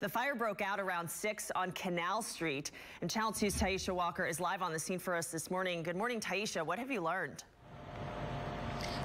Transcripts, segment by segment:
The fire broke out around 6 on Canal Street, and Channel 2's Taisha Walker is live on the scene for us this morning. Good morning, Taisha. What have you learned?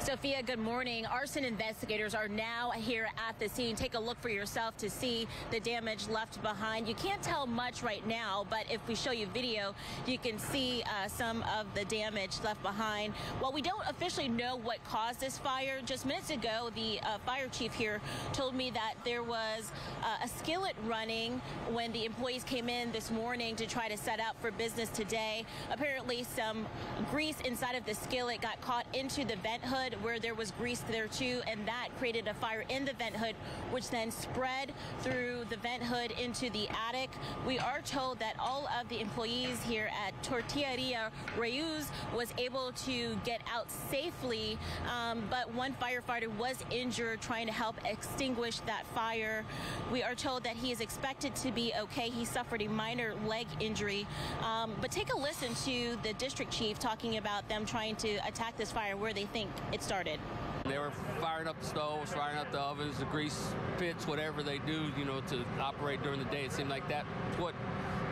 Sophia, good morning. Arson investigators are now here at the scene. Take a look for yourself to see the damage left behind. You can't tell much right now, but if we show you video, you can see uh, some of the damage left behind. While we don't officially know what caused this fire, just minutes ago, the uh, fire chief here told me that there was uh, a skillet running when the employees came in this morning to try to set up for business today. Apparently, some grease inside of the skillet got caught into the vent hood where there was grease there too, and that created a fire in the vent hood, which then spread through the vent hood into the attic. We are told that all of the employees here at Tortilleria Ruiz was able to get out safely, um, but one firefighter was injured trying to help extinguish that fire. We are told that he is expected to be okay. He suffered a minor leg injury, um, but take a listen to the district chief talking about them trying to attack this fire where they think it started. They were firing up the stoves, firing up the ovens, the grease pits, whatever they do, you know, to operate during the day. It seemed like that's what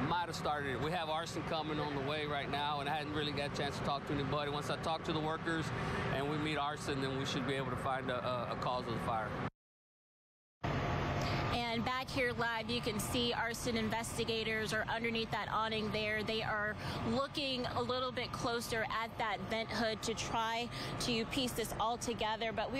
might have started it. We have arson coming on the way right now, and I hadn't really got a chance to talk to anybody. Once I talk to the workers and we meet arson, then we should be able to find a, a cause of the fire. And back here live, you can see arson investigators are underneath that awning there. They are looking a little bit closer at that vent hood to try to piece this all together. But we are